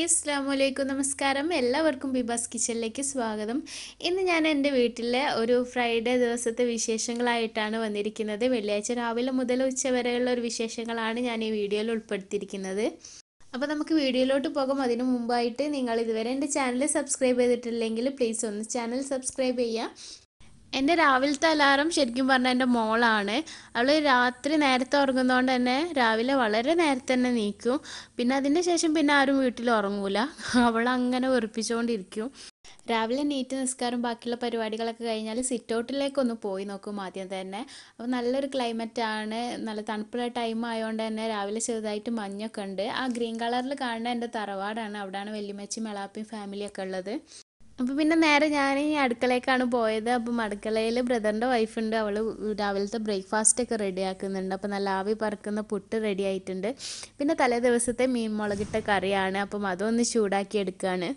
Hi അസ്സാം വലൈക്കും നമസ്കാരം. എല്ലാവർക്കും ബിബാസ് കിച്ചണിലേക്ക് സ്വാഗതം. ഇന്ന് ഞാൻ എന്റെ വീട്ടിലെ ഒരു ഫ്രൈഡേ ദിവസത്തെ വിശേഷങ്ങളായിട്ടാണ് വന്നിരിക്കുന്നത്. വെള്ളിയാഴ്ച രാവിലെ മുതൽ ഉച്ചവരെയുള്ള ഒരു വിശേഷങ്ങളാണ് ഞാൻ ഈ വീഡിയോയിൽ ഉൾപ്പെടുത്തിയിരിക്കുന്നത്. അപ്പോൾ നമുക്ക് വീഡിയോയിലോട്ട് പോകും. അതിനു മുമ്പായിട്ട് നിങ്ങൾ ഇതുവരെ എന്റെ ചാനൽ സബ്സ്ക്രൈബ് ചെയ്തിട്ടില്ലെങ്കിൽ പ്ലീസ് ഒന്ന് ചാനൽ സബ്സ്ക്രൈബ് ചെയ്യുക. എന്റെ രാവിലത്തെ അലാറം ശരിക്കും പറഞ്ഞാൽ എന്റെ മോളാണ്. അവൾ രാത്രി നേരത്തെ ഉറങ്ങുന്നതുകൊണ്ട് തന്നെ രാവിലെ വളരെ നേരത്തെ തന്നെ നീക്കും. പിന്നെ അതിന്റെ ശേഷം പിന്നെ ആരും വീട്ടിൽ ഉറങ്ങൂല. അവൾ അങ്ങനെ വെറുപ്പിച്ചുകൊണ്ടിരിക്കും രാവിലെ നീറ്റ് നിസ്കാരം ബാക്കിയുള്ള പരിപാടികളൊക്കെ കഴിഞ്ഞാൽ സിറ്റ് ഔട്ടിലേക്കൊന്ന് പോയി നോക്കും ആദ്യം തന്നെ. അപ്പോൾ നല്ലൊരു ക്ലൈമറ്റ് ആണ്. നല്ല തണുപ്പുള്ള ടൈം ആയതുകൊണ്ട് തന്നെ രാവിലെ ചെറുതായിട്ട് മഞ്ഞൊക്കെ ഉണ്ട്. ആ ഗ്രീൻ കളറിൽ കാണുന്ന എന്റെ തറവാടാണ്. അവിടെയാണ് വല്യമ്മച്ചി മെളാപ്പി ഫാമിലിയൊക്കെ ഉള്ളത്. അപ്പോൾ പിന്നെ നേരെ ഞാൻ ഈ അടുക്കളയിലേക്കാണ് പോയത്. അപ്പം അടുക്കളയിൽ വൈഫ് ഉണ്ട് അവൾ രാവിലത്തെ ബ്രേക്ക്ഫാസ്റ്റ് ഒക്കെ റെഡി ആക്കുന്നുണ്ട് അപ്പോൾ നല്ല ആവി പറക്കുന്ന പുട്ട് റെഡി ആയിട്ടുണ്ട്. പിന്നെ തലേ ദിവസത്തെ മീൻ മുളകിട്ട കറിയാണ്. അപ്പം അതൊന്ന് ചൂടാക്കി എടുക്കുകയാണ്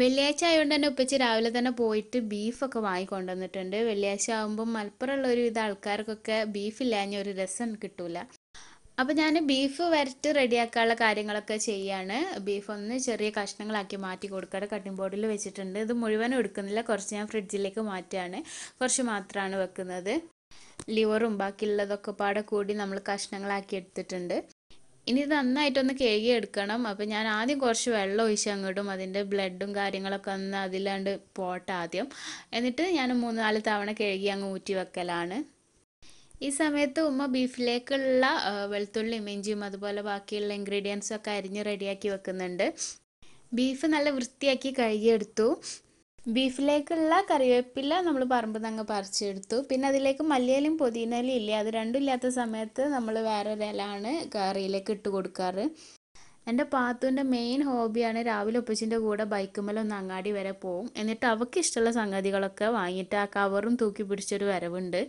വെള്ളിയാഴ്ച ആയതുകൊണ്ട് തന്നെ ഉപ്പച്ചി രാവിലെ തന്നെ പോയിട്ട് ബീഫൊക്കെ വാങ്ങിക്കൊണ്ടുവന്നിട്ടുണ്ട് വെള്ളിയാഴ്ച ആകുമ്പോൾ മലപ്പുറമുള്ള ഒരുവിധ ആൾക്കാർക്കൊക്കെ ബീഫില്ലാഞ്ഞ ഒരു രസം കിട്ടൂല. അപ്പോൾ ഞാൻ ബീഫ് വരട്ട് റെഡിയാക്കാനുള്ള കാര്യങ്ങളൊക്കെ ചെയ്യാണ്. ബീഫ് ഒന്ന് ചെറിയ കഷ്ണങ്ങളാക്കി മാറ്റി കൊടുക്കാറ് കട്ടിംഗ് ബോർഡിൽ വെച്ചിട്ടുണ്ട്. ഇത് മുഴുവനും എടുക്കുന്നില്ല. കുറച്ച് ഞാൻ ഫ്രിഡ്ജിലേക്ക് മാറ്റുകയാണ്. കുറച്ച് മാത്രമാണ് വെക്കുന്നത്. ലിവറും ബാക്കിയുള്ളതൊക്കെ പാടെ കൂടി നമ്മൾ കഷ്ണങ്ങളാക്കി എടുത്തിട്ടുണ്ട്. ഇനി ഇത് നന്നായിട്ടൊന്ന് കഴുകി എടുക്കണം. അപ്പോൾ ഞാൻ ആദ്യം കുറച്ച് വെള്ളം ഒഴിച്ച് അങ്ങോട്ടും അതിന്റെ ബ്ലഡും കാര്യങ്ങളൊക്കെ ഒന്ന് അതിലാണ്ട് പോട്ടെ ആദ്യം. എന്നിട്ട് ഞാൻ മൂന്ന് നാല് തവണ കഴുകി അങ്ങ് ഊറ്റി വെക്കലാണ്. ഈ സമയത്ത് ഉമ്മ ബീഫിലേക്കുള്ള വെളുത്തുള്ളിയും ഇഞ്ചിയും അതുപോലെ ബാക്കിയുള്ള ഇൻഗ്രീഡിയൻസും ഒക്കെ അരിഞ്ഞ് റെഡിയാക്കി വെക്കുന്നുണ്ട്. ബീഫ് നല്ല വൃത്തിയാക്കി കഴുകിയെടുത്തു. ബീഫിലേക്കുള്ള കറിവേപ്പില നമ്മൾ പറമ്പ് നിന്ന് പറിച്ചെടുത്തു. പിന്നെ അതിലേക്ക് മല്ലിയിലും പുതിനയിലും ഇല്ല അത് രണ്ടും ഇല്ലാത്ത സമയത്ത് നമ്മൾ വേറെ ഇലയാണ് കറിയിലേക്ക് ഇട്ട് കൊടുക്കാറ്. എന്റെ പാത്തുവിന്റെ മെയിൻ ഹോബിയാണ് രാവിലെ ഒപ്പച്ചിന്റെ കൂടെ ബൈക്കുമ്മലൊന്ന് അങ്ങാടി വരെ പോവും. എന്നിട്ട് അവൾക്ക് ഇഷ്ടമുള്ള സംഗതികളൊക്കെ വാങ്ങിയിട്ട് ആ കവറും തൂക്കി പിടിച്ചൊരു വരവുണ്ട്.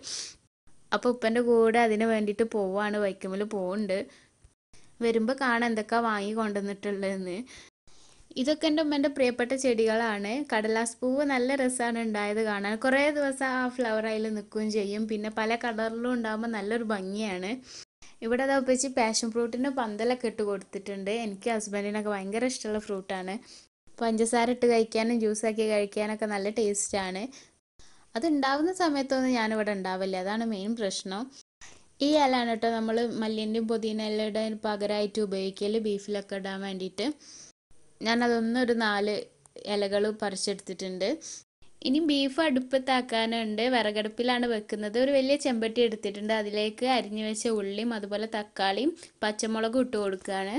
അപ്പോൾ ഉപ്പന്റെ കൂടെ അതിന് വേണ്ടിയിട്ട് പോവാണ് വൈക്കമ്മൽ പോകുന്നുണ്ട് വരുമ്പോൾ കാണാൻ എന്തൊക്കെ വാങ്ങി കൊണ്ടുവന്നിട്ടുള്ളതെന്ന്. ഇതൊക്കെ എന്റെ ഉമ്മന്റെ പ്രിയപ്പെട്ട ചെടികളാണ്. കടലാസ് പൂവ് നല്ല രസമാണ് ഉണ്ടായത് കാണാൻ. കുറേ ദിവസം ആ ഫ്ലവർ അതിൽ നിൽക്കുകയും ചെയ്യും. പിന്നെ പല കളറിലും ഉണ്ടാകുമ്പോൾ നല്ലൊരു ഭംഗിയാണ്. ഇവിടെ അത് വെച്ച് പാഷൻ ഫ്രൂട്ടിന് പന്തലൊക്കെ ഇട്ട് കൊടുത്തിട്ടുണ്ട്. എനിക്ക് ഹസ്ബൻഡിനൊക്കെ ഭയങ്കര ഇഷ്ടമുള്ള ഫ്രൂട്ടാണ് പഞ്ചസാര ഇട്ട് കഴിക്കാനും ജ്യൂസാക്കി കഴിക്കാനൊക്കെ നല്ല ടേസ്റ്റാണ് അത് ഉണ്ടാവുന്ന സമയത്തൊന്നും ഞാനിവിടെ ഉണ്ടാവില്ല. അതാണ് മെയിൻ പ്രശ്നം. ഈ ഇലയാണ് കേട്ടോ നമ്മൾ മല്ലിന്റെയും പുതിനയുടെ പകരമായിട്ട് ഉപയോഗിക്കൽ ബീഫിലൊക്കെ ഇടാൻ വേണ്ടിയിട്ട്. ഞാനതൊന്നും ഒരു നാല് ഇലകൾ പറിച്ചെടുത്തിട്ടുണ്ട്. ഇനി ബീഫ് അടുപ്പത്താക്കാനുണ്ട്. വിറകടുപ്പിലാണ് വെക്കുന്നത്. ഒരു വലിയ ചെമ്പട്ടി എടുത്തിട്ടുണ്ട്. അതിലേക്ക് അരിഞ്ഞു വെച്ച ഉള്ളിയും അതുപോലെ തക്കാളിയും പച്ചമുളകും ഇട്ട് കൊടുക്കുകയാണ്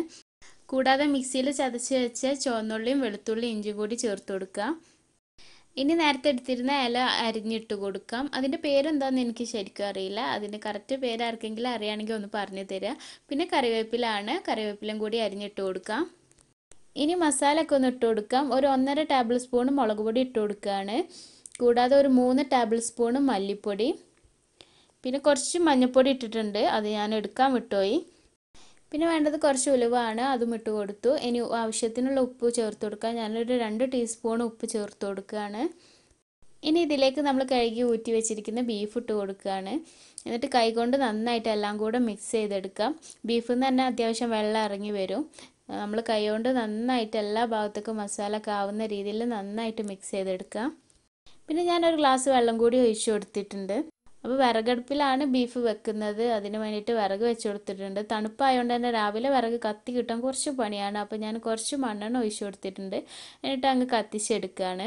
കൂടാതെ മിക്സിയിൽ ചതച്ച് വെച്ച ചുവന്നുള്ളിയും വെളുത്തുള്ളിയും ഇഞ്ചും കൂടി ചേർത്ത് കൊടുക്കുക ഇനി നേരത്തെ എടുത്തിരുന്ന ഇല അരിഞ്ഞിട്ട് കൊടുക്കാം. അതിന്റെ പേരെന്താണെന്ന് എനിക്ക് ശരിക്കും അറിയില്ല. അതിന്റെ കറക്റ്റ് പേര് ആർക്കെങ്കിലും അറിയുകയാണെങ്കിൽ ഒന്ന് പറഞ്ഞു തരിക പിന്നെ കറിവേപ്പിലാണ്. കറിവേപ്പിലും കൂടി അരിഞ്ഞിട്ട് കൊടുക്കാം. ഇനി മസാല ഒക്കെ ഒന്ന് ഇട്ട് കൊടുക്കാം. ഒരു ഒന്നര ടേബിൾ സ്പൂൺ മുളക് പൊടി ഇട്ട് കൊടുക്കുകയാണ്. കൂടാതെ ഒരു മൂന്ന് ടേബിൾ സ്പൂൺ മല്ലിപ്പൊടി. പിന്നെ കുറച്ച് മഞ്ഞൾപ്പൊടി ഇട്ടിട്ടുണ്ട്. അത് ഞാൻ എടുക്കാൻ വിട്ടുപോയി പിന്നെ വേണ്ടത് കുറച്ച് ഉലുവാണ് അതും ഇട്ട് കൊടുത്തു. ഇനി ആവശ്യത്തിനുള്ള ഉപ്പ് ചേർത്ത് കൊടുക്കുക ഞാനൊരു രണ്ട് ടീസ്പൂൺ ഉപ്പ് ചേർത്ത് കൊടുക്കുകയാണ്. ഇനി ഇതിലേക്ക് നമ്മൾ കഴുകി ഊറ്റി വെച്ചിരിക്കുന്ന ബീഫ് ഇട്ട് കൊടുക്കുകയാണ്. എന്നിട്ട് കൈകൊണ്ട് നന്നായിട്ട് എല്ലാം കൂടെ മിക്സ് ചെയ്തെടുക്കാം. ബീഫിൽ നിന്ന് തന്നെ അത്യാവശ്യം വെള്ളം ഇറങ്ങി വരും. നമ്മൾ കൈകൊണ്ട് നന്നായിട്ട് എല്ലാ ഭാഗത്തേക്കും മസാല ആവുന്ന രീതിയിൽ നന്നായിട്ട് മിക്സ് ചെയ്തെടുക്കാം. പിന്നെ ഞാനൊരു ഗ്ലാസ് വെള്ളം കൂടി ഒഴിച്ചു കൊടുത്തിട്ടുണ്ട്. അപ്പോൾ വിറകടുപ്പിലാണ് ബീഫ് വെക്കുന്നത്. അതിന് വേണ്ടിയിട്ട് വിറക് വെച്ച് കൊടുത്തിട്ടുണ്ട്. തണുപ്പായതുകൊണ്ട് തന്നെ രാവിലെ വിറക് കത്തി കിട്ടാൻ കുറച്ച് പണിയാണ്. അപ്പോൾ ഞാൻ കുറച്ച് മണ്ണെണ്ണ ഒഴിച്ചു കൊടുത്തിട്ടുണ്ട്. എന്നിട്ട് അങ്ങ് കത്തിച്ചെടുക്കുകയാണ്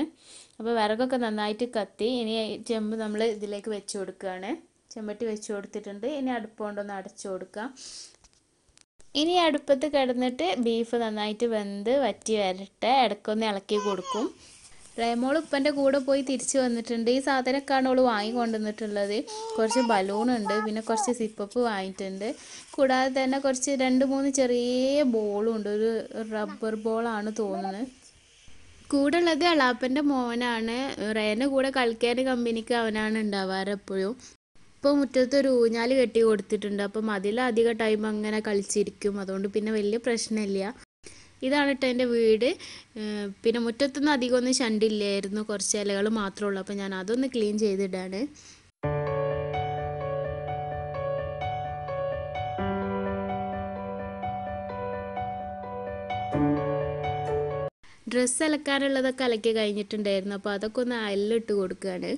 അപ്പോൾ വിറകൊക്കെ നന്നായിട്ട് കത്തി. ഇനി ചെമ്പ് നമ്മൾ ഇതിലേക്ക് വെച്ച് കൊടുക്കുകയാണ് ചെമ്പട്ടി വെച്ച് കൊടുത്തിട്ടുണ്ട്. ഇനി അടുപ്പ് കൊണ്ടൊന്ന് അടച്ചു കൊടുക്കാം. ഇനി അടുപ്പത്ത് കിടന്നിട്ട് ബീഫ് നന്നായിട്ട് വെന്ത് വറ്റി വരട്ടെ. ഇടയ്ക്കൊന്ന് ഇളക്കി കൊടുക്കും. റേമോൾ ഉപ്പന്റെ കൂടെ പോയി തിരിച്ചു വന്നിട്ടുണ്ട്. ഈ സാധനമൊക്കെയാണ് അവൾ വാങ്ങിക്കൊണ്ടുവന്നിട്ടുള്ളത്. കുറച്ച് ബലൂണുണ്ട് പിന്നെ കുറച്ച് സിപ്പപ്പ് വാങ്ങിയിട്ടുണ്ട്. കൂടാതെ തന്നെ കുറച്ച് രണ്ട് മൂന്ന് ചെറിയ ബോളും ഉണ്ട്. ഒരു റബ്ബർ ബോളാണ് തോന്നുന്നത് കൂടെ ഉള്ളത് അളാപ്പന്റെ മോനാണ്. റേന്റെ കൂടെ കളിക്കാൻ കമ്പനിക്ക് അവനാണ് ഉണ്ടാവാറ് എപ്പോഴും. ഇപ്പോൾ മുറ്റത്ത് ഒരു ഊഞ്ഞാൽ കെട്ടി കൊടുത്തിട്ടുണ്ട്. അപ്പം അതിലധികം ടൈം അങ്ങനെ കളിച്ചിരിക്കും. അതുകൊണ്ട് പിന്നെ വലിയ പ്രശ്നമില്ല. ഇതാണ് കേട്ടോ എന്റെ വീട്. പിന്നെ മുറ്റത്തൊന്നും അധികം ഒന്നും ശണ്ടില്ലായിരുന്നു. കുറച്ച് ഇലകൾ മാത്രമേ ഉള്ളൂ. അപ്പോൾ ഞാൻ അതൊന്ന് ക്ലീൻ ചെയ്തിടാണ്. ഡ്രസ്സ് അലക്കാനുള്ളതൊക്കെ അലക്കി കഴിഞ്ഞിട്ടുണ്ടായിരുന്നു. അപ്പോൾ അതൊക്കെ ഒന്ന് അയലിലിട്ട് കൊടുക്കുകയാണ്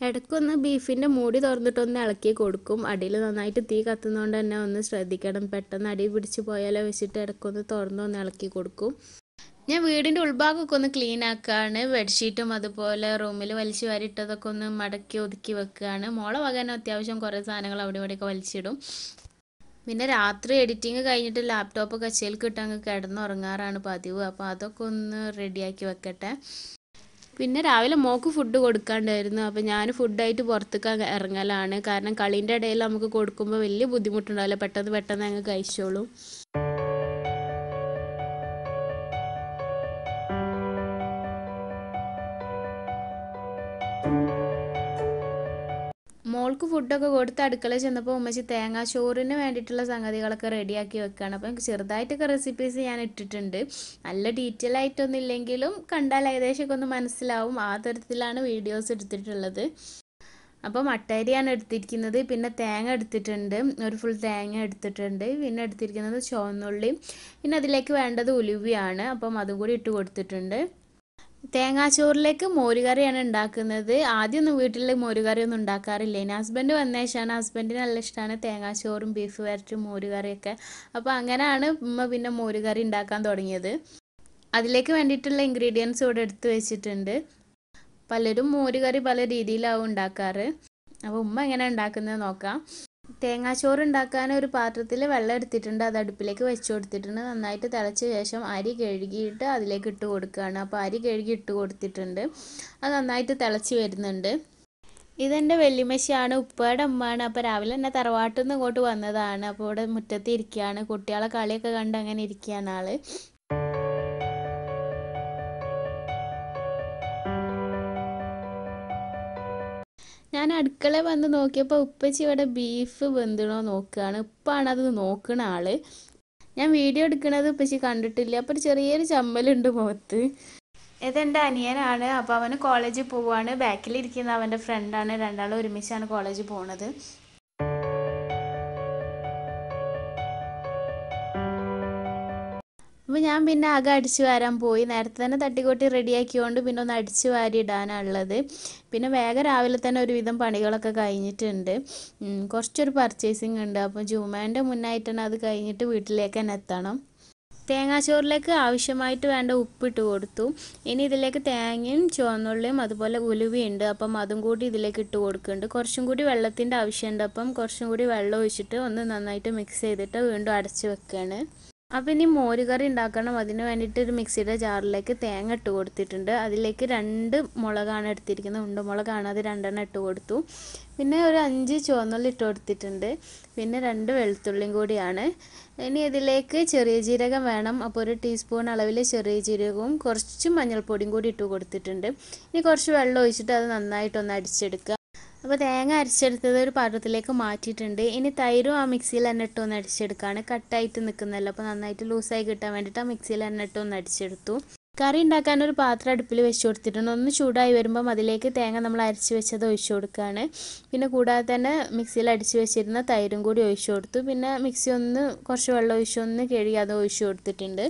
ഇടയ്ക്കൊന്ന് ബീഫിന്റെ മൂടി തുറന്നിട്ടൊന്ന് ഇളക്കി കൊടുക്കും. അടിയിൽ നന്നായിട്ട് തീ കത്തുന്നതുകൊണ്ട് തന്നെ ഒന്ന് ശ്രദ്ധിക്കണം. പെട്ടെന്ന് അടി പിടിച്ച് പോയാലോ വെച്ചിട്ട് ഇടയ്ക്കൊന്ന് തുറന്നൊന്ന് ഇളക്കി കൊടുക്കും. ഞാൻ വീടിന്റെ ഉൾഭാഗമൊക്കെ ഒന്ന് ക്ലീൻ ആക്കുകയാണ് ബെഡ്ഷീറ്റും അതുപോലെ റൂമിൽ വലിച്ചു വാരിയിട്ടതൊക്കെ ഒന്ന് മടക്കി ഒതുക്കി വെക്കുകയാണ് മോളെ വകാൻ അത്യാവശ്യം കുറേ സാധനങ്ങൾ അവിടെ ഇവിടെയൊക്കെ വലിച്ചിടും. പിന്നെ രാത്രി എഡിറ്റിംഗ് കഴിഞ്ഞിട്ട് ലാപ്ടോപ്പ് കച്ചയിൽ അങ്ങ് കിടന്നുറങ്ങാറാണ് പതിവ്. അപ്പോൾ അതൊക്കെ ഒന്ന് റെഡിയാക്കി വെക്കട്ടെ. പിന്നെ രാവിലെ മോക്ക് ഫുഡ് കൊടുക്കാണ്ടായിരുന്നു. അപ്പോൾ ഞാൻ ഫുഡായിട്ട് പുറത്തേക്ക് ഇറങ്ങലാണ്. കാരണം കളീന്റെ ഇടയിൽ നമുക്ക് കൊടുക്കുമ്പോൾ വലിയ ബുദ്ധിമുട്ടുണ്ടാവില്ല. പെട്ടെന്ന് പെട്ടെന്ന് അങ്ങ് കഴിച്ചോളും. ഫുഡൊക്കെ കൊടുത്ത് അടുക്കളയിൽ ചെന്നപ്പോൾ ഉമ്മച്ചി തേങ്ങാ ചോറിന് വേണ്ടിയിട്ടുള്ള സംഗതികളൊക്കെ റെഡിയാക്കി വെക്കുകയാണ് അപ്പം ചെറുതായിട്ടൊക്കെ റെസിപ്പീസ് ഞാൻ ഇട്ടിട്ടുണ്ട്. നല്ല ഡീറ്റെയിൽ ആയിട്ടൊന്നും ഇല്ലെങ്കിലും കണ്ടാൽ ഏകദേശമൊക്കെ ഒന്ന് മനസ്സിലാവും. ആ തരത്തിലാണ് വീഡിയോസ് എടുത്തിട്ടുള്ളത്. അപ്പോൾ മട്ടരിയാണ് എടുത്തിരിക്കുന്നത്. പിന്നെ തേങ്ങ എടുത്തിട്ടുണ്ട്. ഒരു ഫുൾ തേങ്ങ എടുത്തിട്ടുണ്ട്. പിന്നെ എടുത്തിരിക്കുന്നത് ചുവന്നുള്ളി പിന്നെ അതിലേക്ക് വേണ്ടത് ഉലുവയാണ്. അപ്പം അതും കൂടി ഇട്ട് കൊടുത്തിട്ടുണ്ട്. തേങ്ങാച്ചോറിലേക്ക് മോരുകറിയാണ് ഉണ്ടാക്കുന്നത്. ആദ്യമൊന്നും വീട്ടിൽ മോരുകറി ഒന്നും ഉണ്ടാക്കാറില്ല. ഇനി ഹസ്ബൻഡ് വന്ന ശേഷമാണ് ഹസ്ബൻഡിന് നല്ല ഇഷ്ടമാണ് തേങ്ങാച്ചോറും ബീഫ് വരട്ടും മോരുകറിയൊക്കെ. അപ്പോൾ അങ്ങനെയാണ് ഉമ്മ പിന്നെ മോരുകറി ഉണ്ടാക്കാൻ തുടങ്ങിയത്. അതിലേക്ക് വേണ്ടിയിട്ടുള്ള ഇൻഗ്രീഡിയൻസ് ഇവിടെ എടുത്ത് വെച്ചിട്ടുണ്ട്. പലരും മോരുകറി പല രീതിയിലാവും ഉണ്ടാക്കാറ്. അപ്പോൾ ഉമ്മ എങ്ങനെ ഉണ്ടാക്കുന്നത് നോക്കാം. തേങ്ങാച്ചോറ് ഉണ്ടാക്കാൻ ഒരു പാത്രത്തിൽ വെള്ളം എടുത്തിട്ടുണ്ട്. അത് അടുപ്പിലേക്ക് വെച്ച് കൊടുത്തിട്ടുണ്ട്. നന്നായിട്ട് തിളച്ച ശേഷം അരി കഴുകിയിട്ട് അതിലേക്ക് ഇട്ട് കൊടുക്കുകയാണ്. അപ്പോൾ അരി കഴുകി ഇട്ട് കൊടുത്തിട്ടുണ്ട്. അത് നന്നായിട്ട് തിളച്ച് വരുന്നുണ്ട്. ഇതെന്റെ വെള്ളിമശിയാണ്. ഉപ്പയുടെ അമ്മയാണ്. അപ്പോൾ രാവിലെ തന്നെ തറവാട്ടിൽ നിന്ന് ഇങ്ങോട്ട് വന്നതാണ്. അപ്പോൾ ഇവിടെ മുറ്റത്ത് ഇരിക്കുകയാണ്. കുട്ടികളെ കളിയൊക്കെ കണ്ട് അങ്ങനെ ഇരിക്കുകയാണ് ആൾ. ഞാൻ അടുക്കള വന്ന് നോക്കിയപ്പോൾ ഉപ്പച്ചി ഇവിടെ ബീഫ് വെന്തണോ നോക്കുകയാണ് ഉപ്പാണ് അത് നോക്കുന്ന ആൾ. ഞാൻ വീഡിയോ എടുക്കണത് ഉപ്പച്ചി കണ്ടിട്ടില്ല. അപ്പോൾ ഒരു ചെറിയൊരു ചമ്മലുണ്ട് മുഖത്ത്. ഇതെന്റെ അനിയനാണ്. അപ്പോൾ അവന് കോളേജിൽ പോവുകയാണ് ബാക്കിലിരിക്കുന്ന അവന്റെ ഫ്രണ്ടാണ് രണ്ടാളും ഒരുമിച്ചാണ് കോളേജിൽ പോണത്. അപ്പോൾ ഞാൻ പിന്നെ ആകെ അടിച്ചു വാരാൻ പോയി. നേരത്തെ തന്നെ തട്ടിക്കൊട്ടി റെഡിയാക്കിയോണ്ട് പിന്നെ ഒന്ന് അടിച്ചു വാരി ഇടാനുള്ളത് പിന്നെ വേഗം രാവിലെ തന്നെ ഒരുവിധം പണികളൊക്കെ കഴിഞ്ഞിട്ടുണ്ട്. കുറച്ചൊരു പർച്ചേസിങ് ഉണ്ട്. അപ്പോൾ ജുമാന്റെ മുന്നായിട്ടാണ് അത് കഴിഞ്ഞിട്ട് വീട്ടിലേക്ക് തന്നെ എത്തണം. തേങ്ങാച്ചോറിലേക്ക് ആവശ്യമായിട്ട് വേണ്ട ഉപ്പിട്ട് കൊടുത്തു. ഇനി ഇതിലേക്ക് തേങ്ങയും ചുവന്നുള്ളിയും അതുപോലെ ഉലുവയുണ്ട് അപ്പം അതും കൂടി ഇതിലേക്ക് ഇട്ട് കൊടുക്കുന്നുണ്ട്. കുറച്ചും കൂടി വെള്ളത്തിന്റെ ആവശ്യമുണ്ട്. അപ്പം കുറച്ചും കൂടി വെള്ളം ഒഴിച്ചിട്ട് ഒന്ന് നന്നായിട്ട് മിക്സ് ചെയ്തിട്ട് വീണ്ടും അടച്ച് വെക്കുകയാണ് അപ്പം ഇനി മോരുകറി ഉണ്ടാക്കണം. അതിന് വേണ്ടിയിട്ട് ഒരു മിക്സിയുടെ ജാറിലേക്ക് തേങ്ങ ഇട്ട് കൊടുത്തിട്ടുണ്ട്. അതിലേക്ക് രണ്ട് മുളകാണ് എടുത്തിരിക്കുന്നത്. ഉണ്ടുമുളകാണ്. അത് രണ്ടെണ്ണം ഇട്ട് കൊടുത്തു. പിന്നെ ഒരു അഞ്ച് ചുവന്നുള്ളി ഇട്ട് കൊടുത്തിട്ടുണ്ട്. പിന്നെ രണ്ട് വെളുത്തുള്ളിയും കൂടിയാണ്. ഇനി ഇതിലേക്ക് ചെറിയ ജീരകം വേണം. അപ്പോൾ ഒരു ടീസ്പൂൺ അളവിൽ ചെറിയ ജീരകവും കുറച്ച് മഞ്ഞൾപ്പൊടിയും കൂടി ഇട്ട് കൊടുത്തിട്ടുണ്ട്. ഇനി കുറച്ച് വെള്ളം ഒഴിച്ചിട്ട് അത് നന്നായിട്ടൊന്ന് അടിച്ചെടുക്കുക. അപ്പോൾ തേങ്ങ അരച്ചെടുത്തത് ഒരു പാത്രത്തിലേക്ക് മാറ്റിയിട്ടുണ്ട്. ഇനി തൈരും ആ മിക്സിയിൽ തന്നെ ഇട്ടൊന്ന് അടിച്ചെടുക്കുകയാണ് കട്ടായിട്ട് നിൽക്കുന്നല്ലോ അപ്പോൾ നന്നായിട്ട് ലൂസായി കിട്ടാൻ വേണ്ടിയിട്ട് ആ മിക്സിയിൽ തന്നെ ഇട്ടൊന്ന് അടിച്ചെടുത്തു. കറി ഉണ്ടാക്കാൻ ഒരു പാത്രം അടുപ്പിൽ വെച്ച് കൊടുത്തിട്ടുണ്ട്. ഒന്ന് ചൂടായി വരുമ്പം അതിലേക്ക് തേങ്ങ നമ്മൾ അരച്ച് വെച്ചത് ഒഴിച്ചു കൊടുക്കുകയാണ്. പിന്നെ കൂടാതെ തന്നെ മിക്സിയിൽ അടിച്ച് വെച്ചിരുന്ന തൈരും കൂടി ഒഴിച്ചു കൊടുത്തു. പിന്നെ മിക്സി ഒന്ന് കുറച്ച് വെള്ളം ഒഴിച്ച് ഒന്ന് കഴുകി അത് ഒഴിച്ചു കൊടുത്തിട്ടുണ്ട്.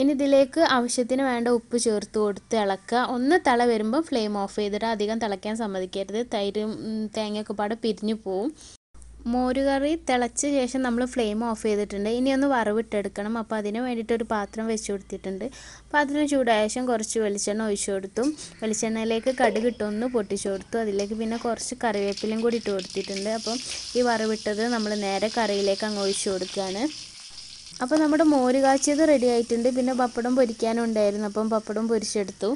ഇനി ഇതിലേക്ക് ആവശ്യത്തിന് വേണ്ട ഉപ്പ് ചേർത്ത് കൊടുത്ത് ഇളക്കുക. ഒന്ന് തിള വരുമ്പോൾ ഫ്ലെയിം ഓഫ് ചെയ്തിട്ട് അധികം തിളയ്ക്കാൻ സമ്മതിക്കരുത്. തൈരും തേങ്ങയൊക്കെ പാടെ പിരിഞ്ഞു പോവും. മോരുകറി തിളച്ച ശേഷം നമ്മൾ ഫ്ലെയിം ഓഫ് ചെയ്തിട്ടുണ്ട്. ഇനി ഒന്ന് വറവിട്ടെടുക്കണം. അപ്പോൾ അതിന് വേണ്ടിയിട്ട് ഒരു പാത്രം വെച്ച് കൊടുത്തിട്ടുണ്ട്. പാത്രം ചൂടായ ശേഷം കുറച്ച് വെളിച്ചെണ്ണ ഒഴിച്ചു കൊടുത്തു. വെളിച്ചെണ്ണയിലേക്ക് കടുക് ഇട്ടൊന്ന് പൊട്ടിച്ചു കൊടുത്തു. അതിലേക്ക് പിന്നെ കുറച്ച് കറിവേപ്പിലയും കൂടി ഇട്ട് കൊടുത്തിട്ടുണ്ട്. അപ്പം ഈ വറവിട്ടത് നമ്മൾ നേരെ കറിയിലേക്ക് അങ്ങ് ഒഴിച്ചു കൊടുക്കുകയാണ്. അപ്പോൾ നമ്മുടെ മോര് കാച്ചിയത് റെഡി ആയിട്ടുണ്ട്. പിന്നെ പപ്പടം പൊരിക്കാനുണ്ടായിരുന്നു അപ്പം പപ്പടം പൊരിച്ചെടുത്തു.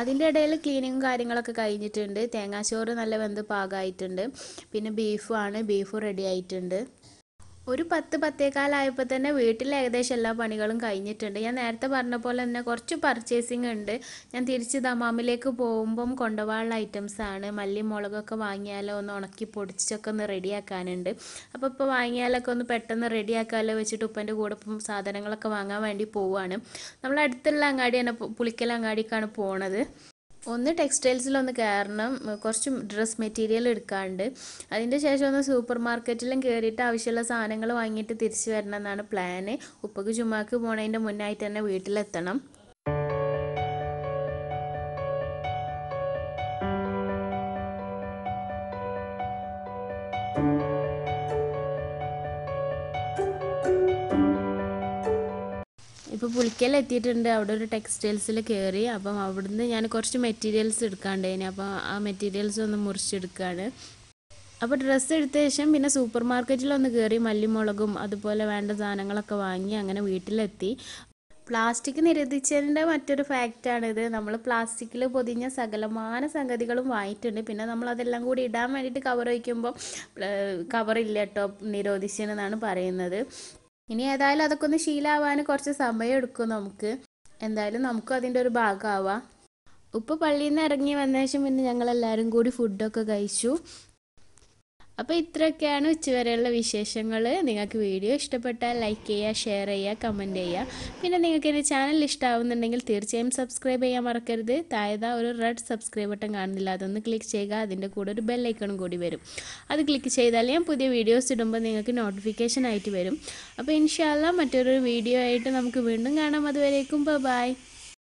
അതിന്റെ ഇടയിൽ ക്ലീനിങ്ങും കാര്യങ്ങളൊക്കെ കഴിഞ്ഞിട്ടുണ്ട്. തേങ്ങാച്ചോറ് നല്ല വെന്ത് പാകമായിട്ടുണ്ട് പിന്നെ ബീഫുമാണ് ബീഫും റെഡി ആയിട്ടുണ്ട്. ഒരു പത്ത് പത്തേകാലായപ്പോൾ തന്നെ വീട്ടിൽ ഏകദേശം എല്ലാ പണികളും കഴിഞ്ഞിട്ടുണ്ട്. ഞാൻ നേരത്തെ പറഞ്ഞ പോലെ തന്നെ കുറച്ച് പർച്ചേസിങ് ഉണ്ട്. ഞാൻ തിരിച്ച് ദമാമിലേക്ക് പോകുമ്പം കൊണ്ടുപോകാനുള്ള ആണ്. മല്ലി മുളകൊക്കെ വാങ്ങിയാലോ ഒന്ന് ഉണക്കി പൊടിച്ചൊക്കെ ഒന്ന് റെഡിയാക്കാനുണ്ട് അപ്പോൾ ഇപ്പോൾ വാങ്ങിയാലൊക്കെ ഒന്ന് പെട്ടെന്ന് റെഡിയാക്കാമല്ലോ വെച്ചിട്ട് ഉപ്പന്റെ കൂടെ സാധനങ്ങളൊക്കെ വാങ്ങാൻ വേണ്ടി പോവുകയാണ് നമ്മളടുത്തുള്ള അങ്ങാടിയാണ് പുളിക്കൽ അങ്ങാടിക്കാണ് പോണത്. ഒന്ന് ടെക്സ്റ്റൈൽസിലൊന്ന് കയറണം കുറച്ച് ഡ്രസ് മെറ്റീരിയൽ എടുക്കാണ്ട്. അതിന്റെ ശേഷം ഒന്ന് സൂപ്പർ മാർക്കറ്റിലും കയറിയിട്ട് ആവശ്യമുള്ള സാധനങ്ങൾ വാങ്ങിയിട്ട് തിരിച്ചു വരണം എന്നാണ് പ്ലാന് ഉപ്പക്ക് ചുമ്മാക്ക് പോണതിന്റെ മുന്നായിട്ട് തന്നെ വീട്ടിലെത്തണം. ഇപ്പോൾ പുളിക്കൽ എത്തിയിട്ടുണ്ട്. അവിടെ ഒരു ടെക്സ്റ്റൈൽസിൽ കയറി അപ്പം അവിടുന്ന് ഞാൻ കുറച്ച് മെറ്റീരിയൽസ് എടുക്കാണ്ടേനി അപ്പോൾ ആ മെറ്റീരിയൽസ് ഒന്ന് മുറിച്ചെടുക്കുകയാണ് അപ്പോൾ ഡ്രസ്സ് എടുത്ത ശേഷം പിന്നെ സൂപ്പർ മാർക്കറ്റിലൊന്ന് കയറി മല്ലിമുളകും അതുപോലെ വേണ്ട സാധനങ്ങളൊക്കെ വാങ്ങി അങ്ങനെ വീട്ടിലെത്തി. പ്ലാസ്റ്റിക് നിരോധിച്ചതിന്റെ മറ്റൊരു ഫാക്റ്റാണിത് നമ്മൾ പ്ലാസ്റ്റിക്കിൽ പൊതിഞ്ഞ സകലമാന സംഗതികളും വാങ്ങിയിട്ടുണ്ട്. പിന്നെ നമ്മൾ അതെല്ലാം കൂടി ഇടാൻ വേണ്ടിയിട്ട് കവർ വയ്ക്കുമ്പോൾ കവറില്ല കേട്ടോ നിരോധിച്ചതെന്നാണ് പറയുന്നത്. ഇനി ഏതായാലും അതൊക്കെ ഒന്ന് ശീലാവാൻ കുറച്ച് സമയം എടുക്കും നമുക്ക്. എന്തായാലും നമുക്കും അതിന്റെ ഒരു ഭാഗമാവാം. ഉപ്പ് പള്ളിയിൽ നിന്ന് ഇറങ്ങി വന്ന ശേഷം പിന്നെ ഞങ്ങൾ എല്ലാവരും കൂടി ഫുഡൊക്കെ കഴിച്ചു. അപ്പോൾ ഇത്രയൊക്കെയാണ് ഉച്ചവരെയുള്ള വിശേഷങ്ങൾ നിങ്ങൾക്ക് വീഡിയോ ഇഷ്ടപ്പെട്ടാൽ ലൈക്ക് ചെയ്യുക ഷെയർ ചെയ്യുക കമന്റ് ചെയ്യുക. പിന്നെ നിങ്ങൾക്ക് എന്റെ ചാനൽ ഇഷ്ടമാവുന്നുണ്ടെങ്കിൽ തീർച്ചയായും സബ്സ്ക്രൈബ് ചെയ്യാൻ മറക്കരുത്. താഴെ ഒരു റെഡ് സബ്സ്ക്രൈബ് ബട്ടൺ കാണുന്നില്ല. അതൊന്ന് ക്ലിക്ക് ചെയ്യുക അതിന്റെ കൂടെ ഒരു ബെല്ലൈക്കണും കൂടി വരും. അത് ക്ലിക്ക് ചെയ്താൽ ഞാൻ പുതിയ വീഡിയോസ് ഇടുമ്പോൾ നിങ്ങൾക്ക് നോട്ടിഫിക്കേഷൻ ആയിട്ട് വരും. അപ്പോൾ ഇൻഷാല്ല മറ്റൊരു വീഡിയോ ആയിട്ട് നമുക്ക് വീണ്ടും കാണാം. അതുവരേക്കും ബൈ